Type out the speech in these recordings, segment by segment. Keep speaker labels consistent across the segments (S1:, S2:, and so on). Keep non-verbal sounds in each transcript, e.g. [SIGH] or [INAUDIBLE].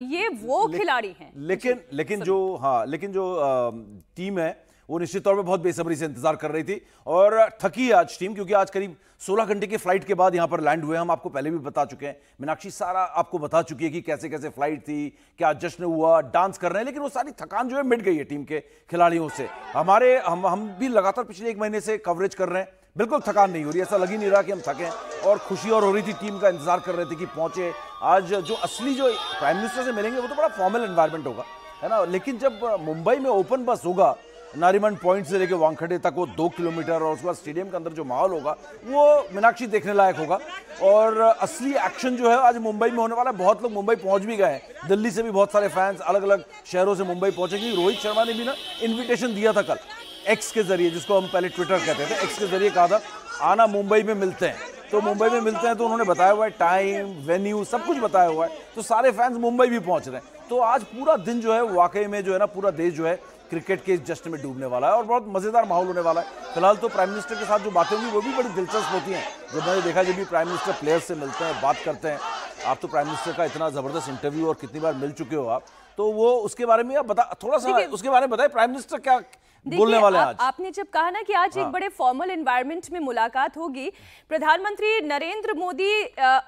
S1: ये वो खिलाड़ी हैं।
S2: लेकिन लेकिन जो हाँ लेकिन जो आ, टीम है वो निश्चित तौर पे बहुत बेसब्री से इंतज़ार कर रही थी और थकी आज टीम क्योंकि आज करीब 16 घंटे की फ़्लाइट के बाद यहाँ पर लैंड हुए हम आपको पहले भी बता चुके हैं। मीनाक्षी सारा आपको बता चुकी है कि कैसे कैसे फ़्लाइट थी क्या जश्न हुआ डांस कर रहे हैं लेकिन वो सारी थकान जो है मिट गई है टीम के खिलाड़ियों से। हमारे हम हम भी लगातार पिछले एक महीने से कवरेज कर रहे हैं। बिल्कुल थकान नहीं हो रही, ऐसा लग ही नहीं रहा कि हम थके और खुशी और हो रही थी, टीम का इंतज़ार कर रहे थे कि पहुँचे। आज जो असली जो प्राइम मिनिस्टर से मिलेंगे, वो तो बड़ा फॉर्मल एनवायरमेंट होगा, है ना? लेकिन जब मुंबई में ओपन बस होगा, नारीमन पॉइंट से लेकर वानखड़े तक वो दो किलोमीटर और उसके बाद स्टेडियम के अंदर जो माहौल होगा, वो मीनाक्षी देखने लायक होगा। और असली एक्शन जो है, आज मुंबई में होने वाला है। बहुत लोग मुंबई पहुँच भी गए हैं। दिल्ली से भी बहुत सारे फैंस अलग अलग शहरों से मुंबई पहुँचे क्योंकि रोहित शर्मा ने भी ना इन्विटेशन दिया था कल। एक्स के ज़रिए, जिसको हम पहले ट्विटर कहते थे एक्स के ज़रिए कहा था, आना मुंबई में मिलते हैं। तो मुंबई में मिलते हैं तो उन्होंने बताया हुआ है टाइम वेन्यू सब कुछ बताया हुआ है। तो सारे फैंस मुंबई भी पहुँच रहे हैं। तो आज पूरा दिन जो है, वाकई में जो है ना, पूरा देश जो है क्रिकेट के इस जश्न में डूबने वाला है और बहुत मज़ेदार माहौल होने वाला है। फ़िलहाल तो प्राइम मिनिस्टर के साथ जो बातें होंगी, वो भी बड़ी दिलचस्प होती हैं। जब मैंने देखा, जब भी प्राइम मिनिस्टर प्लेयर्स से मिलते हैं, बात करते हैं, आप तो प्राइम मिनिस्टर का इतना ज़बरदस्त इंटरव्यू और कितनी बार मिल चुके हो आप। तो वो उसके बारे में आप बता थोड़ा सा उसके बारे में बताए प्राइम मिनिस्टर क्या बोलने वाले
S1: आप, आज आपने जब कहा ना कि आज हाँ। एक बड़े फॉर्मल एनवायरनमेंट में मुलाकात होगी प्रधानमंत्री नरेंद्र मोदी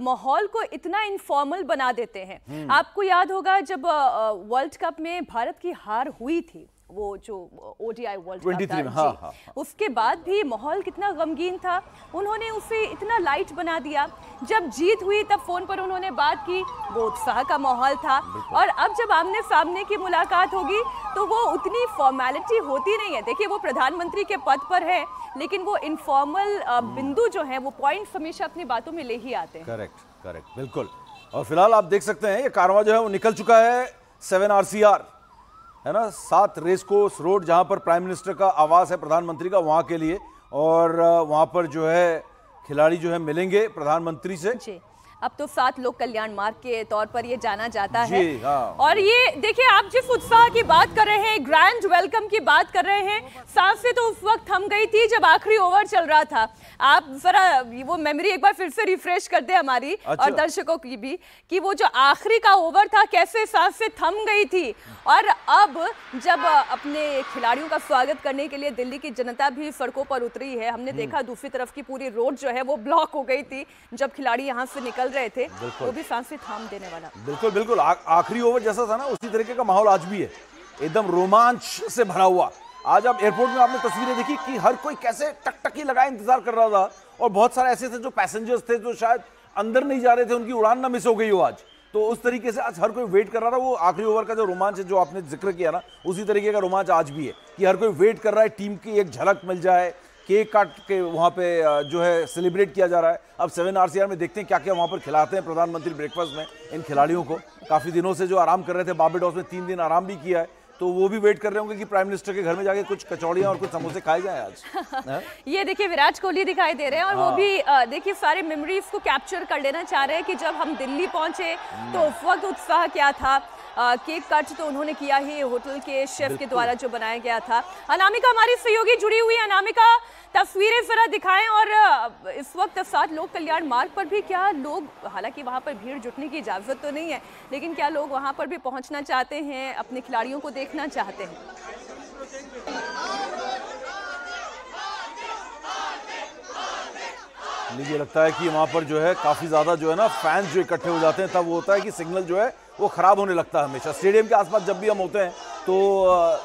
S1: माहौल को इतना इनफॉर्मल बना देते हैं हम्म। आपको याद होगा जब वर्ल्ड कप में भारत की हार हुई थी वो जो ओडीआई वर्ल्ड कप हाँ, हाँ, हाँ. उसके बाद भी माहौल कितना गमगीन था। उन्होंने उसे इतना लाइट बना दिया। जब जीत हुई तब फ़ोन पर उन्होंने बात की। वो उत्साह का माहौल था। और अब जब आमने सामने की मुलाकात होगी तो वो उतनी फॉर्मेलिटी होती नहीं है। देखिए वो प्रधानमंत्री के पद पर है लेकिन वो इनफॉर्मल बिंदु जो है वो पॉइंट हमेशा अपनी बातों में ले ही आते हैं।
S2: करेक्ट करेक्ट बिल्कुल। और फ़िलहाल आप देख सकते हैं ये कारवा जो है वो निकल चुका है सेवन आरसीआर है ना? सात रेस कोर्स रोड जहाँ पर प्राइम मिनिस्टर का आवास है प्रधानमंत्री का, वहाँ के लिए। और वहाँ पर जो है खिलाड़ी जो है मिलेंगे प्रधानमंत्री से।
S1: अब तो सात लोक कल्याण मार्ग के तौर पर ये जाना जाता है हाँ। और ये देखिए आप जिस उत्साह की बात कर रहे हैं ग्रैंड वेलकम की बात कर रहे हैं साँसें तो उस वक्त थम गई थी जब आखिरी ओवर चल रहा था आप जरा वो मेमोरी एक बार फिर से रिफ्रेश कर दे हमारी अच्छा। और दर्शकों की भी कि वो जो आखिरी का ओवर था कैसे साँसें थम गई थी और अब जब अपने खिलाड़ियों का स्वागत करने के लिए दिल्ली की जनता भी सड़कों पर उतरी है हमने हम्म। देखा दूसरी तरफ़ की पूरी रोड जो है वो ब्लॉक हो गई थी जब खिलाड़ी यहाँ से निकल रहे थे वो भी साँसें थाम देने वाला।
S2: बिल्कुल बिल्कुल। आखिरी ओवर जैसा था ना उसी तरीके का माहौल आज भी है। एकदम रोमांच से भरा हुआ। आज आप एयरपोर्ट में आपने तस्वीरें देखी कि हर कोई कैसे टकटकी लगाए इंतज़ार कर रहा था और बहुत सारे ऐसे थे जो पैसेंजर्स थे जो शायद अंदर नहीं जा रहे थे उनकी उड़ान ना मिस हो गई हो आज। तो उस तरीके से आज हर कोई वेट कर रहा था। वो आखिरी ओवर का जो रोमांच है जो आपने ज़िक्र किया ना उसी तरीके का रोमांच आज भी है कि हर कोई वेट कर रहा है टीम की एक झलक मिल जाए केक काट के वहाँ पे जो है सेलिब्रेट किया जा रहा है अब सेवन आर में देखते हैं क्या क्या वहाँ पर खिलाते हैं प्रधानमंत्री ब्रेकफास्ट में इन खिलाड़ियों को काफ़ी दिनों से जो आराम कर रहे थे बाबेडॉस में तीन दिन आराम भी किया है तो वो भी वेट कर रहे होंगे कि प्राइम मिनिस्टर के घर में जाके कुछ कचौड़ियाँ और कुछ समोसे खाए जाए आज? [LAUGHS]
S1: ये देखिए विराट कोहली दिखाई दे रहे हैं और हाँ। वो भी देखिए सारे मेमोरीज को कैप्चर कर लेना चाह रहे हैं कि जब हम दिल्ली पहुँचे तो हम्म। उस वक्त उत्साह क्या था केक कट तो उन्होंने किया ही होटल के शेफ के द्वारा जो बनाया गया था। अनामिका हमारी सहयोगी जुड़ी हुई है। अनामिका तस्वीरें जरा दिखाएँ और इस वक्त सात लोक कल्याण मार्ग पर भी क्या लोग हालाँकि वहाँ पर भीड़ जुटने की इजाज़त तो नहीं है लेकिन क्या लोग वहाँ पर भी पहुँचना चाहते हैं अपने खिलाड़ियों को देखना चाहते हैं?
S2: मुझे लगता है कि वहाँ पर जो है काफ़ी ज़्यादा जो है ना फैंस जो इकट्ठे हो जाते हैं तब वो होता है कि सिग्नल जो है वो ख़राब होने लगता है हमेशा। स्टेडियम के आसपास जब भी हम होते हैं तो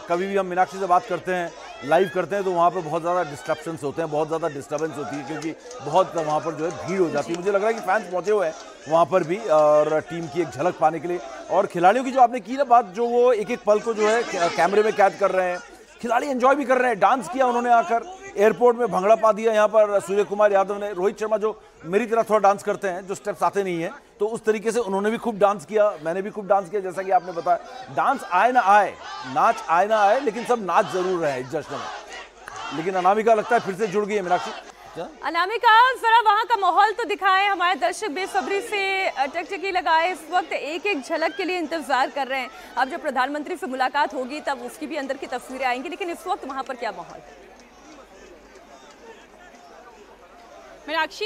S2: कभी भी हम मीनाक्षी से बात करते हैं लाइव करते हैं तो वहाँ पर बहुत ज़्यादा डिस्ट्रप्शन होते हैं, बहुत ज़्यादा डिस्टर्बेंस होती है, क्योंकि बहुत वहाँ पर जो है भीड़ हो जाती है। मुझे लग रहा है कि फैंस पहुँचे हुए हैं वहाँ पर भी, और टीम की एक झलक पाने के लिए। और खिलाड़ियों की जो आपने की ना बात, जो वो एक एक पल को जो है कैमरे में कैद कर रहे हैं, खिलाड़ी एंजॉय भी कर रहे हैं डांस किया उन्होंने आकर। एयरपोर्ट में भंगड़ा पा दिया यहाँ पर सूर्य कुमार यादव ने रोहित शर्मा जो मेरी तरह थोड़ा डांस करते हैं जो स्टेप्स आते नहीं है तो उस तरीके से उन्होंने भी खूब डांस किया मैंने भी खूब डांस किया जैसा कि आपने बताया। डांस आए ना आए नाच आए ना आए लेकिन सब नाच ज़रूर रहे इस जश्न में। लेकिन अनामिका लगता है फिर से जुड़ गई है मीनाक्षी।
S1: अनामिका जरा वहाँ का माहौल तो दिखाए हमारे दर्शक बेसब्री से टकटकी लगाए इस वक्त एक एक झलक के लिए इंतज़ार कर रहे हैं। अब जब प्रधानमंत्री से मुलाकात होगी तब उसकी भी अंदर की तस्वीरें आएँगी लेकिन इस वक्त वहाँ पर क्या माहौल? है
S3: मीनाक्षी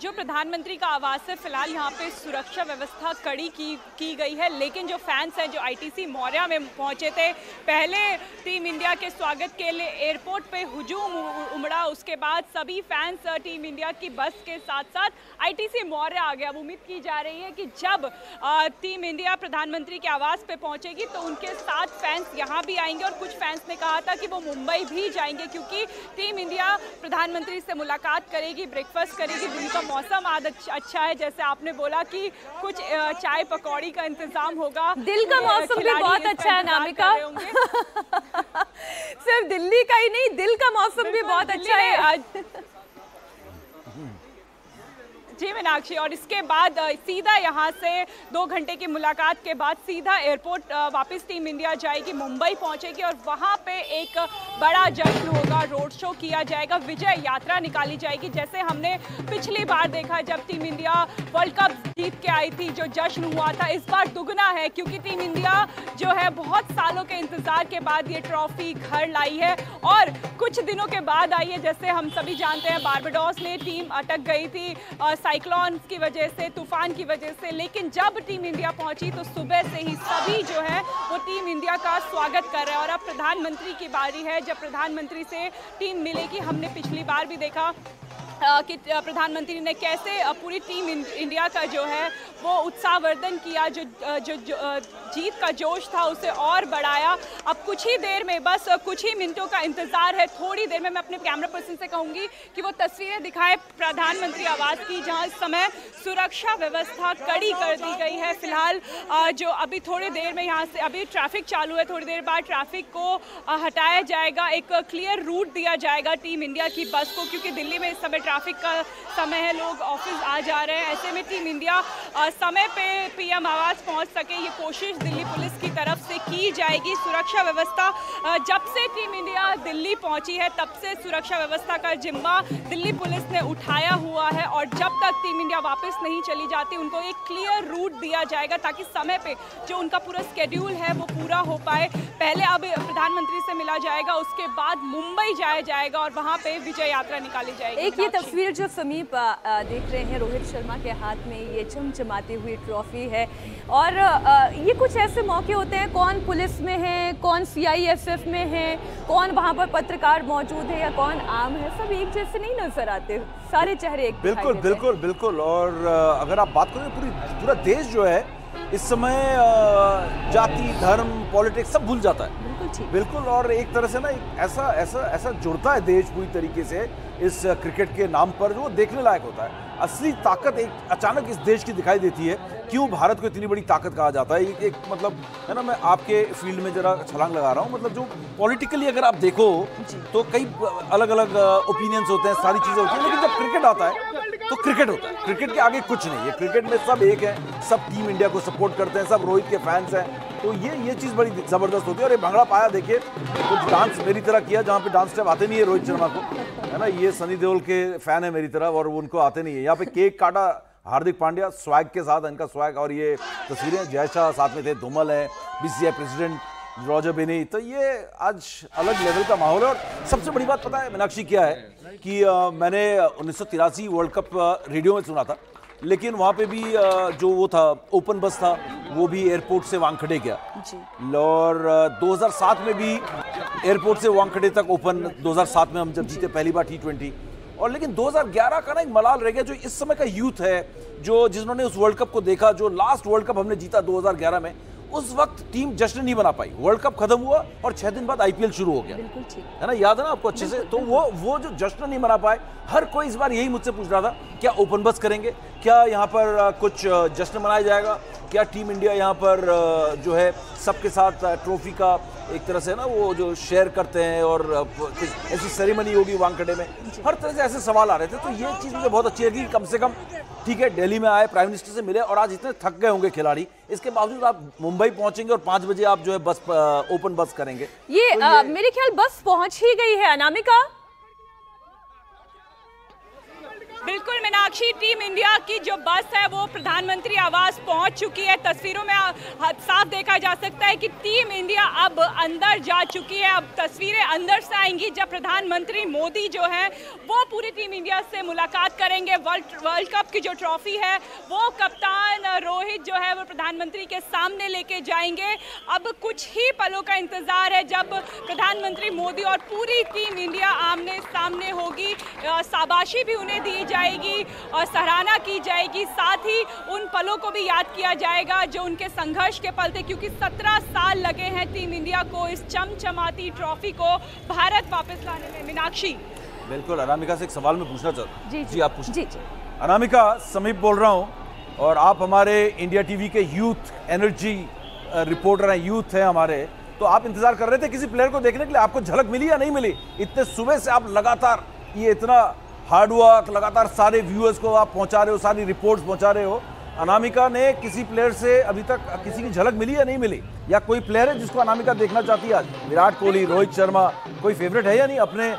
S3: जो प्रधानमंत्री का आवास है, फ़िलहाल यहाँ पे सुरक्षा व्यवस्था कड़ी की की गई है, लेकिन जो फैंस हैं, जो आईटीसी मौर्या में पहुँचे थे, पहले टीम इंडिया के स्वागत के लिए एयरपोर्ट पे हुजूम उमड़ा, उसके बाद सभी फैंस टीम इंडिया की बस के साथ साथ आईटीसी मौर्य आ गया। उम्मीद की जा रही है कि जब टीम इंडिया प्रधानमंत्री के आवास पर पहुँचेगी तो उनके साथ फैंस यहाँ भी आएँगे और कुछ फैंस ने कहा था कि वो मुंबई भी जाएँगे क्योंकि टीम इंडिया प्रधानमंत्री से मुलाकात करेगी ब्रेकफास्ट करेगी दिन का मौसम आज अच्छा है। जैसे आपने बोला कि कुछ चाय पकौड़ी का इंतज़ाम होगा।
S1: दिल का मौसम भी बहुत अच्छा है नामिका [LAUGHS] सिर्फ़ दिल्ली का ही नहीं दिल का मौसम भी बहुत अच्छा है। आज
S3: जी मीनाक्षी और इसके बाद सीधा यहाँ से दो घंटे की मुलाकात के बाद सीधा एयरपोर्ट वापस टीम इंडिया जाएगी, मुंबई पहुँचेगी और वहाँ पे एक बड़ा जश्न होगा, रोड शो किया जाएगा, विजय यात्रा निकाली जाएगी, जैसे हमने पिछली बार देखा जब टीम इंडिया वर्ल्ड कप जीत के आई थी, जो जश्न हुआ था, इस बार दुगना है, क्योंकि टीम इंडिया जो है बहुत सालों के इंतज़ार के बाद ये ट्रॉफी घर लाई है और कुछ दिनों के बाद आई है, जैसे हम सभी जानते हैं, बारबाडोस में टीम अटक गई थी साइक्लोन की वजह से, तूफ़ान की वजह से, लेकिन जब टीम इंडिया पहुँची तो सुबह से ही सभी जो है, वो टीम इंडिया का स्वागत कर रहे हैं। और अब प्रधानमंत्री की बारी है, जब प्रधानमंत्री से टीम मिलेगी, हमने पिछली बार भी देखा कि प्रधानमंत्री ने कैसे पूरी टीम इंडिया का जो है वो उत्साहवर्धन किया जो जो, जीत का जोश था उसे और बढ़ाया। अब कुछ ही देर में बस कुछ ही मिनटों का इंतज़ार है। थोड़ी देर में मैं अपने कैमरा पर्सन से कहूँगी कि वो तस्वीरें दिखाएँ प्रधानमंत्री आवास की जहाँ इस समय सुरक्षा व्यवस्था कड़ी कर दी गई है। फ़िलहाल जो अभी थोड़ी देर में यहाँ से अभी ट्रैफ़िक चालू है थोड़ी देर बाद ट्रैफ़िक को हटाया जाएगा। एक क्लियर रूट दिया जाएगा टीम इंडिया की बस को क्योंकि दिल्ली में इस समय ट्रैफ़िक का समय है लोग ऑफ़िस आ जा रहे हैं। ऐसे में टीम इंडिया समय पे पीएम आवास पहुँच सके ये कोशिश दिल्ली पुलिस की तरफ़ से की जाएगी। सुरक्षा व्यवस्था जब से टीम इंडिया दिल्ली पहुँची है तब से सुरक्षा व्यवस्था का जिम्मा दिल्ली पुलिस ने उठाया हुआ है और जब तक टीम इंडिया वापस नहीं चली जाती उनको एक क्लियर रूट दिया जाएगा ताकि समय पे जो उनका पूरा स्केड्यूल है वो पूरा हो पाए। पहले अब प्रधानमंत्री से मिला जाएगा उसके बाद मुंबई जाया जाएगा और वहाँ पे विजय यात्रा निकाली जाएगी।
S1: एक ये तस्वीर जो समीप देख रहे हैं रोहित शर्मा के हाथ में ये चमचमाती हुई ट्रॉफी है। और ये कुछ ऐसे मौके होते हैं कौन पुलिस में है कौन सीआईएसएफ में है कौन वहाँ पर पत्रकार मौजूद है या कौन आम है सब एक जैसे नहीं नज़र आते सारे चेहरे एक
S2: बिल्कुल बिल्कुल बिल्कुल। और अगर आप बात करें पूरी पूरा देश जो है इस समय जाति धर्म पॉलिटिक्स सब भूल जाता है। बिल्कुल बिल्कुल और एक तरह से ना ऐसा ऐसा ऐसा जुड़ता है देश पूरी तरीके से इस क्रिकेट के नाम पर जो देखने लायक होता है। असली ताकत एक अचानक इस देश की दिखाई देती है क्यों भारत को इतनी बड़ी ताकत कहा जाता है। एक, एक मतलब है ना मैं आपके फ़ील्ड में जरा छलांग लगा रहा हूँ मतलब जो पॉलिटिकली अगर आप देखो तो कई अलग अलग ओपिनियंस होते हैं सारी चीज़ें होती हैं लेकिन जब क्रिकेट आता है तो क्रिकेट होता है। क्रिकेट के आगे कुछ नहीं है। क्रिकेट में सब एक है, सब टीम इंडिया को सपोर्ट करते हैं, सब रोहित के फैंस हैं। तो ये ये चीज़ बड़ी ज़बरदस्त होती है। और ये भंगड़ा पाया, देखिए, कुछ डांस मेरी तरह किया, जहाँ पे डांस स्टेप आते नहीं है रोहित शर्मा को। है ना, ये सनी देओल के फ़ैन है मेरी तरह, और उनको आते नहीं है। यहाँ पे केक काटा हार्दिक पांड्या, स्वैग के साथ इनका स्वैग, और ये तस्वीरें जय शाह साथ में थे, धूमल है, बीसीसीआई प्रेसिडेंट रॉजर बेनी तो ये आज अलग लेवल का माहौल है और सबसे बड़ी बात पता है मीनाक्षी क्या है कि आ, मैंने उन्नीस सौ तिरासी वर्ल्ड कप रेडियो में सुना था लेकिन वहाँ पे भी आ, जो वो था ओपन बस था वो भी एयरपोर्ट से वांगखड़े गया। और 2007 में भी एयरपोर्ट से वांगखड़े तक ओपन 2007 में हम जब जीते पहली बार टी और लेकिन 2011 का ना एक मलाल रह गया जो इस समय का यूथ है जो जिन्होंने उस वर्ल्ड कप को देखा जो लास्ट वर्ल्ड कप हमने जीता 2011 में उस वक्त टीम जश्न नहीं बना पाई। वर्ल्ड कप खत्म हुआ और छह दिन बाद आईपीएल शुरू हो गया। है ना? याद है ना आपको अच्छे से? तो वो वो जो जश्न नहीं मना पाए हर कोई इस बार यही मुझसे पूछ रहा था क्या ओपन बस करेंगे? क्या यहाँ पर कुछ जश्न मनाया जाएगा? क्या टीम इंडिया यहाँ पर जो है सबके साथ ट्रॉफी का एक तरह से ना वो जो शेयर करते हैं और ऐसी सेरेमनी होगी वांगखड़े में? हर तरह से ऐसे सवाल आ रहे थे तो ये चीज़ मुझे बहुत अच्छी लगी कम से कम ठीक है दिल्ली में आए प्राइम मिनिस्टर से मिले और आज इतने थक गए होंगे खिलाड़ी। इसके बावजूद आप मुंबई पहुँचेंगे और पाँच बजे आप जो है बस ओपन बस करेंगे।
S1: ये, तो ये... आ, मेरे ख्याल बस पहुँच ही गई है अनामिका
S3: बिल्कुल मीनाक्षी टीम इंडिया की जो बस है वो प्रधानमंत्री आवास पहुँच चुकी है। तस्वीरों में साफ़ देखा जा सकता है कि टीम इंडिया अब अंदर जा चुकी है। अब तस्वीरें अंदर से आएँगी जब प्रधानमंत्री मोदी जो है, वो पूरी टीम इंडिया से मुलाकात करेंगे। वर्ल्ड वर्ल्ड कप की जो ट्रॉफी है, वो कप्तान रोहित जो है, वो प्रधानमंत्री के सामने लेके जाएँगे। अब कुछ ही पलों का इंतज़ार है जब प्रधानमंत्री मोदी और पूरी टीम इंडिया आमने सामने होगी शाबाशी भी उन्हें दी जाएगी। और सराहना की जाएगी। साथ ही उन पलों को भी याद किया जाएगा जो उनके संघर्ष के पल थे क्योंकि सत्रह साल लगे हैं टीम इंडिया को इस चमचमाती ट्रॉफी को भारत वापस लाने में। मीनाक्षी।
S2: बिल्कुल अनामिका से एक सवाल मैं पूछना चाहता हूँ।
S1: जी,
S2: जी। आप पूछ
S1: जी।
S2: अनामिका समीप बोल रहा हूँ और आप हमारे इंडिया टीवी के यूथ एनर्जी रिपोर्टर हैं यूथ हैं हमारे तो आप इंतज़ार कर रहे थे किसी प्लेयर को देखने के लिए? आपको झलक मिली या नहीं मिली? इतने सुबह से आप लगातार ये इतना हार्डवर्क लगातार सारे व्यूअर्स को आप पहुँचा रहे हो, सारी रिपोर्ट्स पहुँचा रहे हो। अनामिका ने किसी प्लेयर से अभी तक किसी की झलक मिली या नहीं मिली? या कोई प्लेयर है जिसको अनामिका देखना चाहती है आज? विराट कोहली, रोहित शर्मा, कोई फेवरेट है या नहीं? अपने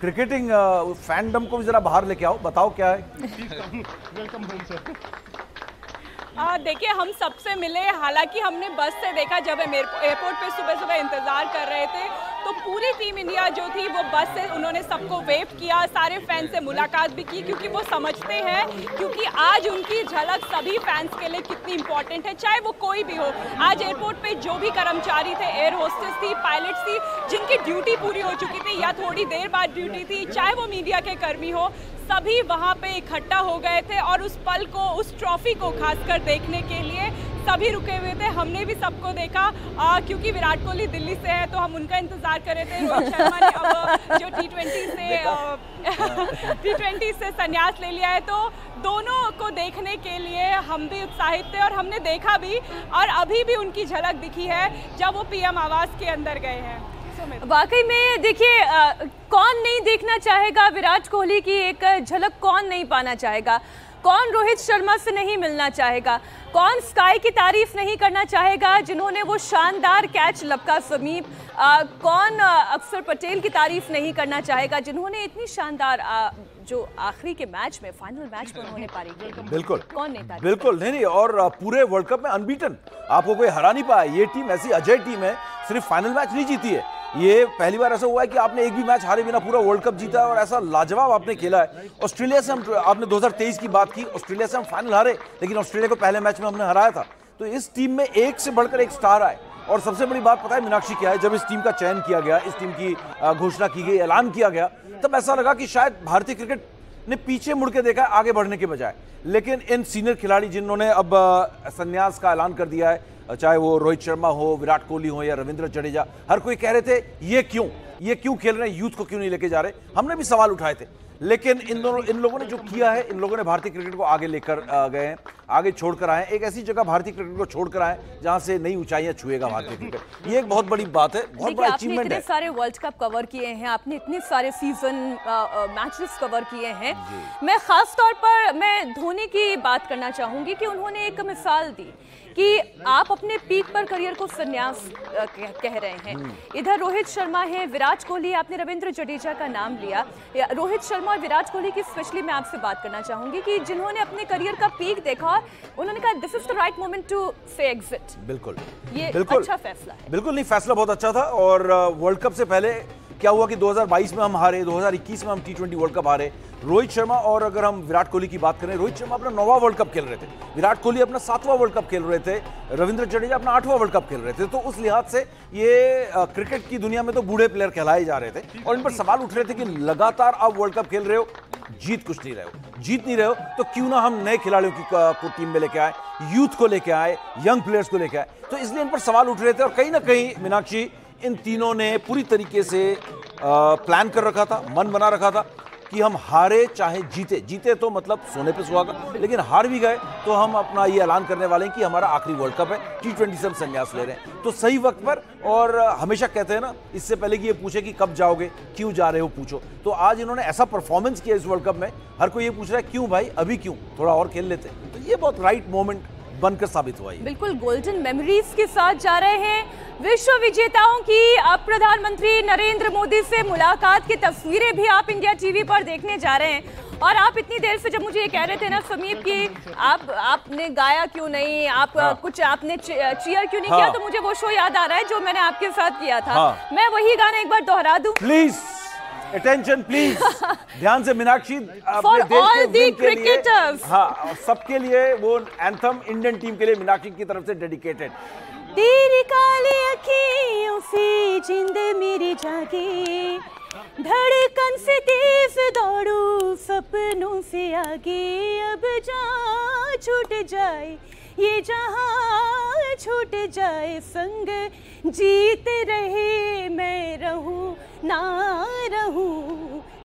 S2: क्रिकेटिंग फैंडम को भी जरा बाहर लेके आओ, बताओ क्या है। वेलकम
S3: देखिए, हम सबसे मिले, हालाँकि हमने बस से देखा जब एयरपोर्ट पे सुबह सुबह इंतज़ार कर रहे थे तो पूरी टीम इंडिया जो थी, वो बस से उन्होंने सबको वेव किया, सारे फ़ैन से मुलाकात भी की, क्योंकि वो समझते हैं, क्योंकि आज उनकी झलक सभी फैंस के लिए कितनी इंपॉर्टेंट है, चाहे वो कोई भी हो। आज एयरपोर्ट पे जो भी कर्मचारी थे एयर होस्टेस थी पायलट थी, जिनकी ड्यूटी पूरी हो चुकी थी, या थोड़ी देर बाद ड्यूटी थी, चाहे वो मीडिया के कर्मी हो, सभी वहाँ पे इकट्ठा हो गए थे और उस पल को, उस ट्रॉफी को खासकर देखने के लिए सभी रुके हुए थे हमने भी सबको देखा। आ, क्योंकि विराट कोहली दिल्ली से है तो हम उनका इंतज़ार कर रहे थे। रोहित शर्मा ने अब जो टी ट्वेंटी से टी ट्वेंटी [LAUGHS] से संन्यास ले लिया है। तो दोनों को देखने के लिए हम भी उत्साहित थे और हमने देखा भी और अभी भी उनकी झलक दिखी है जब वो पीएम आवास के अंदर गए हैं।
S1: वाकई में देखिए कौन नहीं देखना चाहेगा विराट कोहली की एक झलक कौन नहीं पाना चाहेगा? कौन रोहित शर्मा से नहीं मिलना चाहेगा? कौन स्काई की तारीफ़ नहीं करना चाहेगा जिन्होंने वो शानदार कैच लपका समीप आ, कौन अक्षर पटेल की तारीफ़ नहीं करना चाहेगा जिन्होंने इतनी शानदार आ, जो आखिरी के मैच में फाइनल मैच में उन्होंने पारी की।
S2: बिल्कुल।
S1: कौन नहीं
S2: बिल्कुल। नहीं नहीं और पूरे वर्ल्ड कप में अनबीटन आपको कोई हरा नहीं पाया। ये टीम ऐसी अजय टीम है सिर्फ़ फाइनल मैच नहीं जीती है। ये पहली बार ऐसा हुआ है कि आपने एक भी मैच हारे बिना पूरा वर्ल्ड कप जीता है और ऐसा लाजवाब आपने खेला है। ऑस्ट्रेलिया से हम, आपने 2023 की बात की, ऑस्ट्रेलिया से हम फाइनल हारे, लेकिन ऑस्ट्रेलिया को पहले मैच में हमने हराया था। तो इस टीम में एक से बढ़कर एक स्टार आए। और सबसे बड़ी बात पता है मीनाक्षी क्या है? जब इस टीम का चयन किया गया, इस टीम की घोषणा की गई, ऐलान किया गया, तब ऐसा लगा कि शायद भारतीय क्रिकेट ने पीछे मुड़ के देखा आगे बढ़ने के बजाय। लेकिन इन सीनियर खिलाड़ी जिन्होंने अब संन्यास का ऐलान कर दिया है चाहे वो रोहित शर्मा हो विराट कोहली हो या रविंद्र जडेजा हर कोई कह रहे थे ये क्यों? ये क्यों खेल रहे हैं? यूथ को क्यों नहीं लेके जा रहे? हमने भी सवाल उठाए थे। लेकिन इन दोनों इन लोगों ने जो किया है इन लोगों ने भारतीय क्रिकेट को आगे लेकर गए हैं आगे छोड़कर आए एक ऐसी जगह भारतीय क्रिकेट को छोड़कर आए जहाँ से नई ऊंचाइयाँ छुएगा भारतीय क्रिकेट। ये एक बहुत बड़ी बात है बहुत बड़ा अचीवमेंट है।
S1: सारे वर्ल्ड कप कवर किए हैं आपने इतने सारे सीज़न मैचेस कवर किए हैं। मैं खास तौर पर मैं धोनी की बात करना चाहूँगी कि उन्होंने एक मिसाल दी। कि आप अपने पीक पर करियर को संन्यास कह रहे हैं। हम्म। इधर रोहित शर्मा है विराट कोहली आपने रविंद्र जडेजा का नाम लिया। रोहित शर्मा और विराट कोहली की स्पेशली मैं आपसे बात करना चाहूँगी कि जिन्होंने अपने करियर का पीक देखा उन्होंने कहा this is the right moment to say exit
S2: बिल्कुल।
S1: ये बिल्कुल। अच्छा फैसला है।
S2: बिल्कुल नहीं फैसला बहुत अच्छा था और वर्ल्ड कप से पहले क्या हुआ कि 2022 में हम हारे 2021 में हम टी ट्वेंटी वर्ल्ड कप हारे। रोहित शर्मा और अगर हम विराट कोहली की बात करें, रोहित शर्मा अपना नौवा वर्ल्ड कप खेल रहे थे। विराट कोहली अपना सातवां वर्ल्ड कप खेल रहे थे। रविंद्र जडेजा अपना आठवां वर्ल्ड कप खेल रहे थे। तो उस लिहाज से ये क्रिकेट की दुनिया में तो बूढ़े प्लेयर कहलाए जा रहे थे। और इन पर सवाल उठ रहे थे कि लगातार आप वर्ल्ड कप खेल रहे हो? जीत कुछ नहीं रहे हो। जीत नहीं रहे हो तो क्यों ना हम नए खिलाड़ियों की को टीम में लेके आए यूथ को लेके आए यंग प्लेयर्स को लेके आए। तो इसलिए इन पर सवाल उठ रहे थे और कहीं ना कहीं, मीनाक्षी इन तीनों ने पूरी तरीके से प्लान कर रखा था, मन बना रखा था कि हम हारे चाहे जीते। जीते तो मतलब सोने पे सुहागा, लेकिन हार भी गए तो हम अपना ये ऐलान करने वाले हैं कि हमारा आखिरी वर्ल्ड कप है टी ट्वेंटी से हम संन्यास ले रहे हैं। तो सही वक्त पर और हमेशा कहते हैं ना, इससे पहले कि ये पूछे कि कब जाओगे, क्यों जा रहे हो, पूछो। तो आज इन्होंने ऐसा परफॉर्मेंस किया इस वर्ल्ड कप में, हर कोई ये पूछ रहा है, क्यों भाई? अभी क्यों? थोड़ा और खेल लेते तो ये बहुत राइट मोमेंट बनकर साबित हुआ है
S1: बिल्कुल गोल्डन मेमोरीज के साथ जा रहे हैं विश्व विजेताओं की। अब प्रधानमंत्री नरेंद्र मोदी से मुलाकात की तस्वीरें भी आप इंडिया टीवी पर देखने जा रहे हैं। और आप इतनी देर से जब मुझे ये कह रहे थे ना समीप कि आप आपने गाया क्यों नहीं? आप
S2: हाँ।
S1: कुछ आपने चीयर क्यों नहीं
S2: हाँ।
S1: किया तो मुझे वो शो याद आ रहा है जो मैंने आपके साथ किया था।
S2: हाँ।
S1: मैं वही गाना एक बार दोहरा दूँ।
S2: प्लीज़ अटेंशन प्लीज़ [LAUGHS] ध्यान से मीनाक्षी अपने
S1: For
S2: देश
S1: all
S2: के
S1: the
S2: win के लिए
S1: cricketers.
S2: हाँ सबके लिए वो एंथम इंडियन टीम के लिए मीनाक्षी की तरफ़ से डेडिकेटेड
S1: तेरी काली अखियों से जिंद मेरी जागे। धड़कन से तेज दौड़ू सपनों से आगे। अब जा छूट जाए। ये जहाँ छूट जाए संग जीत रहे मैं रहूँ ना रहूँ।